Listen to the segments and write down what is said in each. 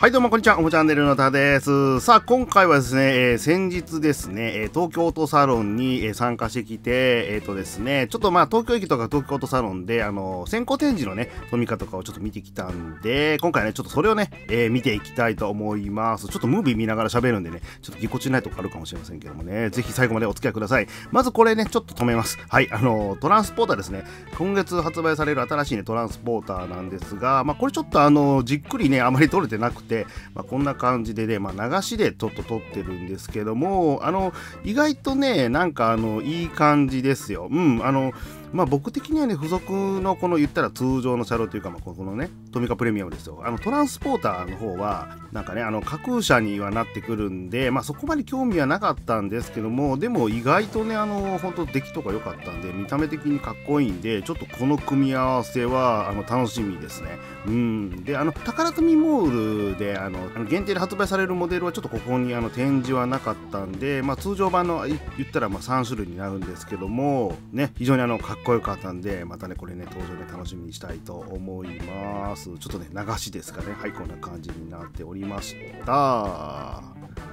はいどうもこんにちは、おもチャンネルのたです。さあ、今回はですね、えー、先日ですね、え、東京オートサロンに、え、参加してきて、えっ、とですね、ちょっとまあ東京駅とか東京オートサロンで、あの先行展示のね、飲み方とかをちょっと見てきたんで、今回ね、ちょっとそれをね、え見ていきたいと思います。ちょっとムービー見ながら喋るんでね、ちょっとぎこちないとこあるかもしれませんけどもね、ぜひ最後までお付き合いください。まずこれね、ちょっと止めます。はい、あのトランスポーターですね。今月発売される新しいね、トランスポーターなんですが、まあこれちょっとあのじっくりね、あまり撮れてなくて、まあこんなな感じでね、まあ、流しでちょっと撮ってるんですけども、あの、意外とね、なんかあの、いい感じですよ。うん、あの、まあ僕的にはね、付属のこの言ったら通常の車両というか、まあこのね、トミカプレミアムですよ。あのトランスポーターの方は、なんかね、あの架空車にはなってくるんで、まあそこまで興味はなかったんですけども、でも意外とね、あの、本当出来とか良かったんで、見た目的にかっこいいんで、ちょっとこの組み合わせは、あの、楽しみですね。うん。で、あの、宝富モールで、あの、限定で発売されるモデルはちょっとここにあの展示はなかったんで、まあ通常版の言ったらまあ3種類になるんですけども、ね、非常にあの、っこよかったんで、またね、これね、登場ね、楽しみにしたいと思います。ちょっとね、流しですかね。はい、こんな感じになっておりました。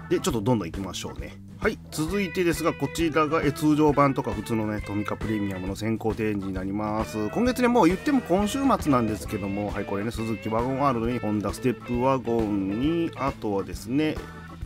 で、ちょっとどんどん行きましょうね。はい、続いてですが、こちらが通常版とか普通のね、トミカプレミアムの先行展示になります。今月ね、もう言っても今週末なんですけども、はい、これね、鈴木ワゴンワールドに、ホンダステップワゴンに、あとはですね、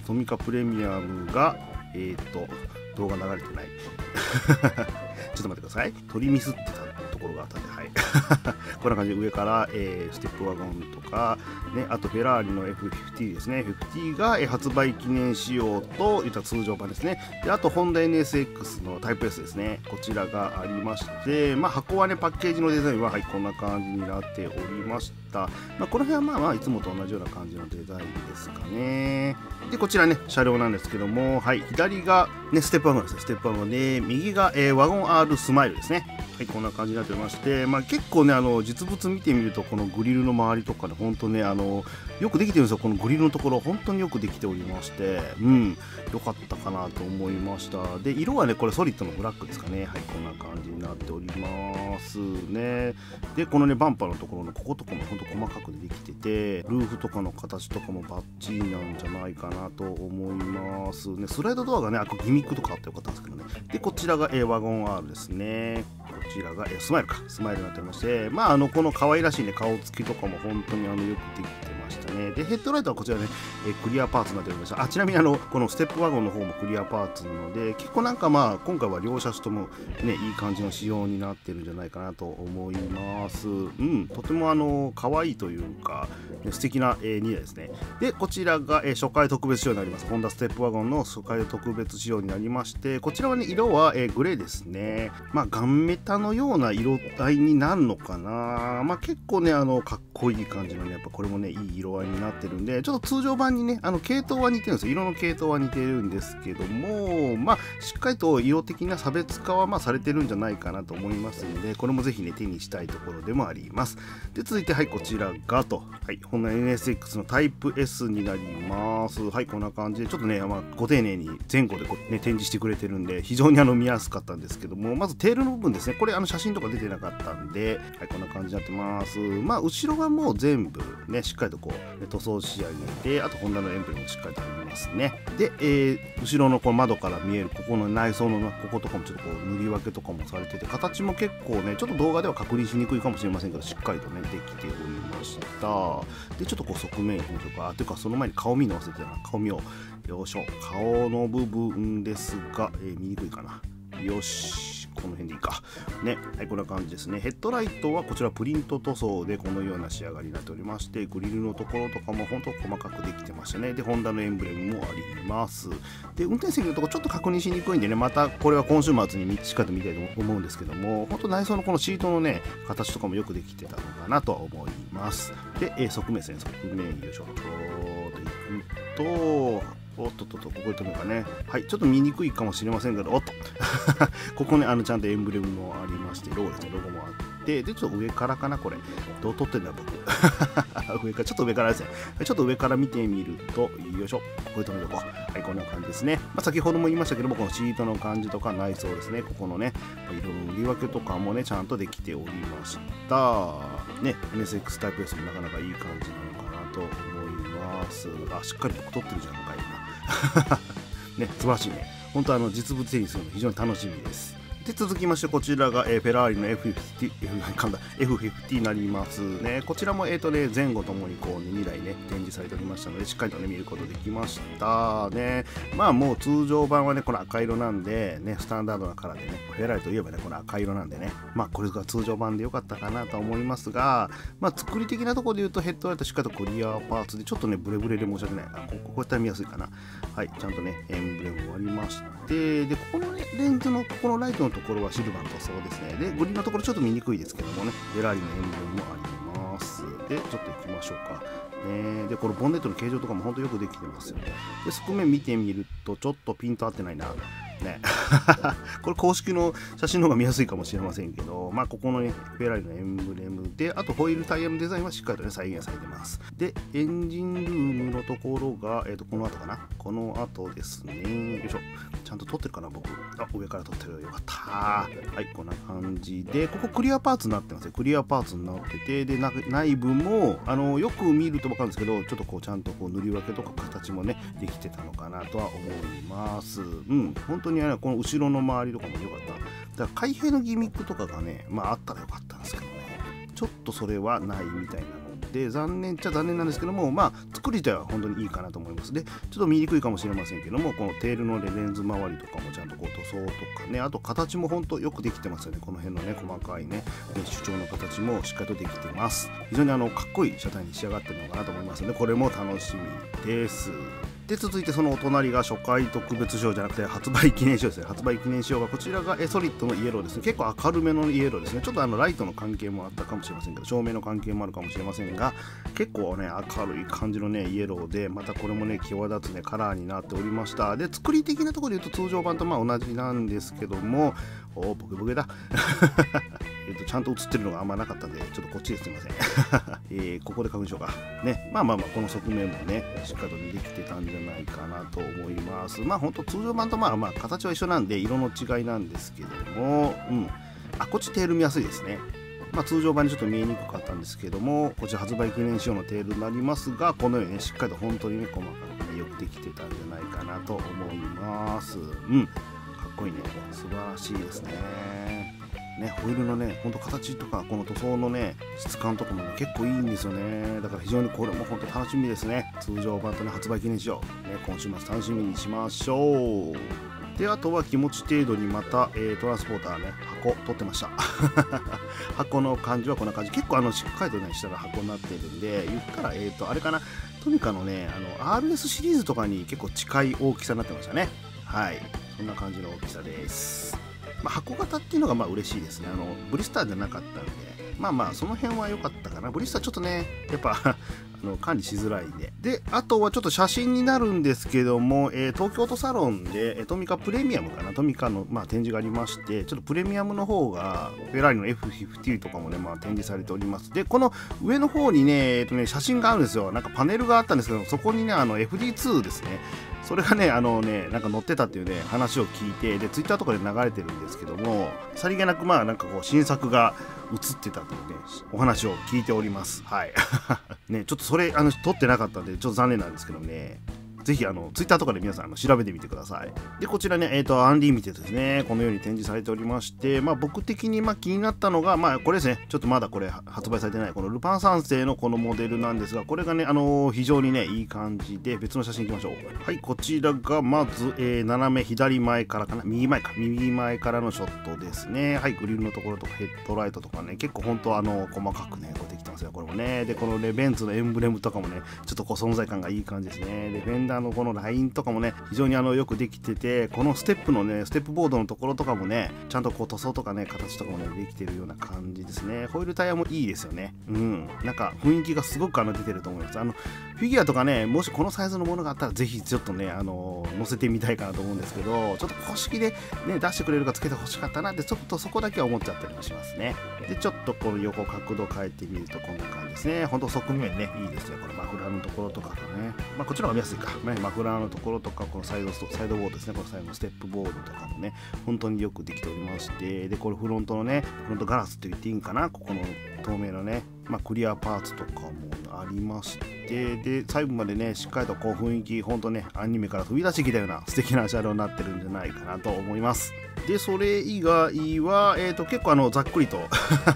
トミカプレミアムが、えっ、ー、と、動画流れてない。ちょっと待ってください。取りミスってたところがあったんで、はい。こんな感じで上から、えー、ステップワゴンとか、ね、あとフェラーリの F50 ですね。F50 が、えー、発売記念仕様といった通常版ですね。で、あとホンダ NSX のタイプ S ですね。こちらがありまして、まあ、箱はね、パッケージのデザインは、はい、こんな感じになっておりました。まあ、この辺はまあまあ、いつもと同じような感じのデザインですかね。で、こちらね、車両なんですけども、はい、左が、ね、ステップワゴンですね。ステップワゴンで、右が、えー、ワゴン R スマイルですね。はい、こんな感じになってまして、まあ、結構ね、あの、実物見てみると、このグリルの周りとかね、ほんとね、あの、よくできてるんですよ。このグリルのところ、本当によくできておりまして、うん、良かったかなと思いました。で、色はね、これソリッドのブラックですかね。はい、こんな感じになっておりますすね。で、このね、バンパーのところのこことかもほんと細かくできてて、ルーフとかの形とかもバッチリなんじゃないかなと思いますね。スライドドアがね、あギミックとかあってよかったんですけどね。で、こちらが A ワゴン R ですね。こちらが、えスマイルか。スマイルになってまして、まあ、あの、この可愛らしいね、顔つきとかも本当にあの、よくできてましたね。で、ヘッドライトはこちらね、えクリアパーツになっておりました。あ、ちなみにあの、このステップワゴンの方もクリアパーツなので、結構なんかまあ、今回は両車ともね、いい感じの仕様になってるんじゃないかなと思います。うん、とてもあの、可愛いというか、ね、素敵な、えー、2台ですね。で、こちらが、え、初回特別仕様になります。ホンダステップワゴンの初回特別仕様になりまして、こちらはね、色は、え、グレーですね。まあ、ガンメタのような色合いになるのかな。まあ、結構ね、あの、かっこいい感じのね、やっぱこれもね、いい色合いになってるんで、ちょっと通常版にね、あの、系統は似てるんですよ。色の系統は似てるんですけども、まあ、しっかりと色的な差別化は、まあ、されてるんじゃないかなと思いますので、これもぜひね、手にしたいところでもあります。で、続いて、はい、こちらがと、はい、こんな NSX のタイプ S になります。はい、こんな感じで、ちょっとね、まあ、ご丁寧に前後でこ、ね、展示してくれてるんで、非常にあの見やすかったんですけども、まずテールの部分ですね、これあの写真とか出てなかったんで、はい、こんな感じになってます。まあ、後ろはもう全部ね、しっかりとこう、塗装仕上げて、あとホンダのエンブレムもしっかりとありますね。で、えー、後ろのこう窓から見えるここの内装のこことかもちょっとこう塗り分けとかもされてて、形も結構ね、ちょっと動画では確認しにくいかもしれませんけど、しっかりとね、できておりました。で、ちょっとこう側面いきましょうか。あ、というかその前に顔見の忘れてたな。顔見を。よいしょ。顔の部分ですが、えー、見にくいかな。よし。この辺でいいか。ね。はい、こんな感じですね。ヘッドライトはこちらプリント塗装でこのような仕上がりになっておりまして、グリルのところとかも本当細かくできてましたね。で、ホンダのエンブレムもあります。で、運転席のところちょっと確認しにくいんでね、またこれは今週末にしっかり見たいと思うんですけども、本当内装のこのシートのね、形とかもよくできてたのかなとは思います。で、側面ですね、側面よいしょ、といくと、おっとっとっと、ここに止めかね。はい、ちょっと見にくいかもしれませんけど、おっと ここね、あの、ちゃんとエンブレムもありまして、ロゴですね、ロゴもあって、で、ちょっと上からかな、これ。どう撮ってんだ、僕。上から、ちょっと上からですね。ちょっと上から見てみると、よいしょ、ここに止めとこう。はい、こんな感じですね。まあ、先ほども言いましたけども、このシートの感じとか内装ですね、ここのね、色の塗り分けとかもね、ちゃんとできておりました。ね、NSX タイプ S もなかなかいい感じなのかなと思います。あしっかり僕撮ってるじゃんかいね素晴らしいね。本当あの実物手にするの非常に楽しみです。で続きましてこちらが、えー、フェラーリの F50, F50 になりますね。こちらも、えーとね、前後ともにこう、ね、2台ね展示されておりましたのでしっかりとね見ることできましたね。まあもう通常版はねこの赤色なんでねスタンダードなカラーでねフェラーリといえばねこの赤色なんでねまあこれが通常版で良かったかなと思いますがまあ作り的なところで言うとヘッドライトしっかりとクリアパーツでちょっとねブレブレで申し訳ない。あこここうやったら見やすいかな。はいちゃんとねエンブレムもありましてでここのねレンズのここのライトのところはシルバーの塗装ですね。で、グリーンのところちょっと見にくいですけどもね、フェラーリのエンブレムもあります。で、ちょっと行きましょうか。ね、で、このボンネットの形状とかも本当よくできてますよね。で、側面見てみると、ちょっとピント合ってないな。ね。これ公式の写真の方が見やすいかもしれませんけど、まあ、ここのね、フェラーリのエンブレムで、あとホイールタイヤのデザインはしっかりとね、再現されてます。で、エンジンルームのところが、えっ、ー、と、この後かな？この後ですね。よいしょ。ちゃんと撮ってるかな、僕。あ、上から撮ってる。よかった。はい、こんな感じで、ここクリアパーツになってますよ。クリアパーツになってて、で、内部も、あの、よく見ると分かるんですけど、ちょっとこう、ちゃんとこう、塗り分けとか形もね、できてたのかなとは思います。うん、本当にあれ、この後ろの周りとかも良かった。だから開閉のギミックとかがね、まああったらよかったんですけどね、ちょっとそれはないみたいなので、残念っちゃ残念なんですけども、まあ作り自体は本当にいいかなと思います。で、ちょっと見にくいかもしれませんけども、このテールの、レンズ周りとかもちゃんとこう塗装とかね、あと形も本当よくできてますよね、この辺のね、細かいね、主張の形もしっかりとできてます。非常にあのかっこいい車体に仕上がってるのかなと思いますので、これも楽しみです。で続いてそのお隣が初回特別賞じゃなくて発売記念賞ですね。発売記念賞がこちらがえソリッドのイエローですね。結構明るめのイエローですね。ちょっとあのライトの関係もあったかもしれませんけど照明の関係もあるかもしれませんが結構ね明るい感じのねイエローでまたこれもね際立つねカラーになっておりました。で作り的なところで言うと通常版とまあ同じなんですけどもおおボケボケだ。えっとちゃんと映ってるのがあんまなかったんでちょっとこっちですいません、えー、ここで確認しようか。ね。まあまあまあこの側面もねしっかりとできてたんじゃないかなと思います。まあ本当通常版とまあまあ形は一緒なんで色の違いなんですけどもうん。あこっちテール見やすいですね。まあ、通常版にちょっと見えにくかったんですけどもこちら発売記念仕様のテールになりますがこのようにねしっかりと本当にね細かくねよくできてたんじゃないかなと思います。うん。こいいね。素晴らしいですね。ねホイールのねほんと形とかこの塗装のね質感とかも、ね、結構いいんですよね。だから非常にこれも本当楽しみですね。通常版とね発売記念しよう、ね、今週末楽しみにしましょう。であとは気持ち程度にまた、えー、トランスポーターね箱取ってました。箱の感じはこんな感じ。結構あのしっかりとね下が箱になってるんで言ったらえっ、ー、とあれかな。トミカのねあの RS シリーズとかに結構近い大きさになってましたね。はい。こんな感じの大きさです、まあ、箱型っていうのがまあ嬉しいですね。あのブリスターじゃなかったんで。まあまあその辺は良かったかな。ブリスターちょっとねやっぱ あの管理しづらいんで。であとはちょっと写真になるんですけども、えー、東京都サロンで、えトミカプレミアムかな。トミカの、まあ、展示がありましてちょっとプレミアムの方がフェラーリの F50 とかもね、まあ、展示されております。でこの上の方にね,、えーとね写真があるんですよ。なんかパネルがあったんですけどそこにねあの FD2 ですね。それがね、あのね、なんか載ってたっていうね、話を聞いて、で、ツイッターとかで流れてるんですけども、さりげなく、まあ、なんかこう、新作が映ってたというね、お話を聞いております。はい。ね、ちょっとそれ、あの、撮ってなかったんで、ちょっと残念なんですけどね、ぜひあのツイッターとかで皆さんあの調べてみてください。で、こちらね、えっ、ー、と、アンリミテッドですね。このように展示されておりまして、まあ僕的にま気になったのが、まあこれですね、ちょっとまだこれ発売されてない、このルパン三世のこのモデルなんですが、これがね、あのー、非常にね、いい感じで、別の写真いきましょう。はい、こちらがまず、えー、斜め左前からかな、右前か、右前からのショットですね。はい、グリルのところとかヘッドライトとかね、結構本当あの、細かくね、こうできてますよ、これもね。で、このね、ベンツのエンブレムとかもね、ちょっとこう存在感がいい感じですね。で、フェンダーのこのラインとかもね非常にあのよくできててこのステップのねステップボードのところとかもねちゃんとこう塗装とかね形とかもねできてるような感じですね。ホイールタイヤもいいですよね。うん。なんか雰囲気がすごくあの出てると思います。あのフィギュアとかねもしこのサイズのものがあったらぜひちょっとねあの乗せてみたいかなと思うんですけどちょっと公式でね出してくれるかつけてほしかったなってちょっとそこだけは思っちゃったりもしますね。でちょっとこの横角度変えてみるとこんな感じですね。ほんと側面ねいいですね。このマフラーのところとかとね。まあこっちの方が見やすいか、ね、マフラーのところとかこのサイドサイドボードですね。この最後のステップボードとかもね本当によくできておりまして。でこれフロントのねフロントガラスと言っていいんかな。ここの透明のねまあクリアパーツとかもありましてで最後までねしっかりとこう雰囲気ほんとねアニメから飛び出してきたような素敵な車両になってるんじゃないかなと思います。でそれ以外は、えーと、結構あのざっくりと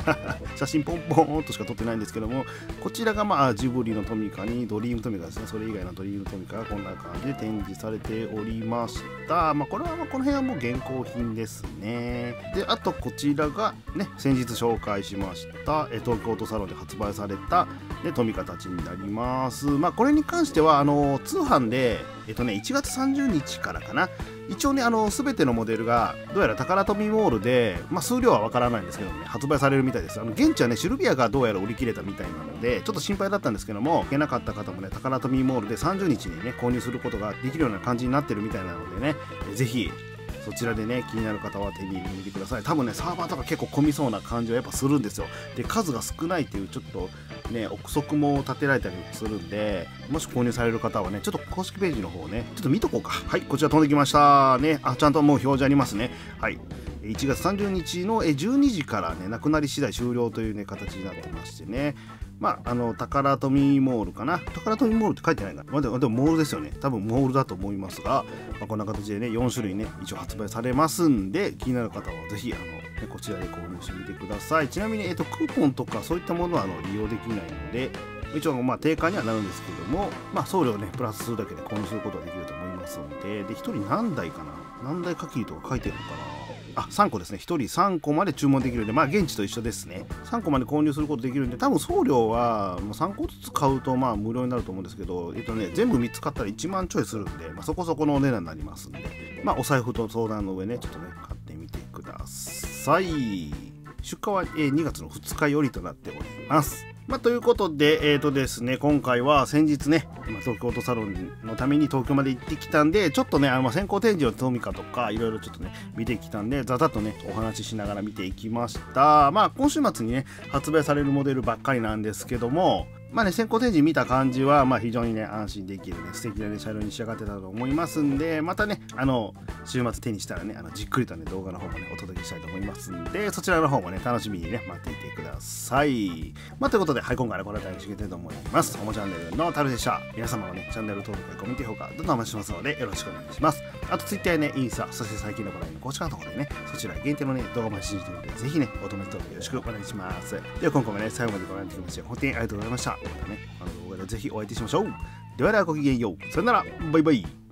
写真ポンポンとしか撮ってないんですけどもこちらがまあジブリのトミカにドリームトミカですね。それ以外のドリームトミカがこんな感じで展示されておりました。まあこれはまあこの辺はもう現行品ですね。であとこちらがね先日紹介しました東京都サロンで発売された、ね、トミカたちになります。まあこれに関してはあの通販でえっとね1月30日からかな。一応ねあの全てのモデルがどうやら宝富モールで、まあ、数量はわからないんですけどね発売されるみたいです。あの現地はねシルビアがどうやら売り切れたみたいなのでちょっと心配だったんですけども行けなかった方もね宝富モールで30日にね購入することができるような感じになってるみたいなのでねぜひそちらでね気になる方は手に入れてみてください。多分ねサーバーとか結構混みそうな感じはやっぱするんですよ。で数が少ないっていうちょっとね憶測も立てられたりするんでもし購入される方はねちょっと公式ページの方ねちょっと見とこうか。はいこちら飛んできましたね。あちゃんともう表示ありますね。はい。1月30日の12時からねなくなり次第終了というね形になってましてね。まあ、あの、宝富モールかな。宝富モールって書いてないかな。まあ、でも、でもモールですよね。多分モールだと思いますが、まあ、こんな形でね、4種類ね、一応発売されますんで、気になる方はぜひ、あの、ね、こちらで購入してみてください。ちなみに、えっと、クーポンとかそういったものはあの利用できないので、一応、まあ、定価にはなるんですけども、まあ、送料ね、プラスするだけで購入することができると思いますので、で、1人何台かな？何台かきりとか書いてるのかな？あ3個ですね。1人3個まで注文できるんでまあ現地と一緒ですね。3個まで購入することできるんで多分送料は3個ずつ買うとまあ無料になると思うんですけどえっとね全部3つ買ったら1万ちょいするんで、まあ、そこそこのお値段になりますんでまあお財布と相談の上ねちょっとね買ってみてください。出荷は2月の2日よりとなっております。まあ、ということで、えっ、ー、とですね、今回は先日ね、ま東京オートサロンのために東京まで行ってきたんで、ちょっとね、あの先行展示をトミカとか、いろいろちょっとね、見てきたんで、ざざっとね、お話ししながら見ていきました。まあ、今週末にね、発売されるモデルばっかりなんですけども、まあね、先行展示見た感じは、まあ非常にね、安心できるね、素敵なね、車両に仕上がってたと思いますんで、またね、あの、週末手にしたらね、あの、じっくりとね、動画の方もね、お届けしたいと思いますんで、そちらの方もね、楽しみにね、待っていてください。まあということで、はい、今回はこの辺りにしていきたいと思います。ホモチャンネルのタルでした。皆様のね、チャンネル登録やコメント評価、どんどんお待ちしますので、よろしくお願いします。あと、Twitter やね、インスタ、そして最近のご覧の公式のところでね、そちら限定のね、動画も配信しているので、ぜひね、お止め登録よろしくお願いします。では、今回もね、最後までご覧いただきまして、本当にありがとうございました。またね、あの動画でぜひお会いいたしましょう。ではではごきげんよう。さよなら。バイバイ。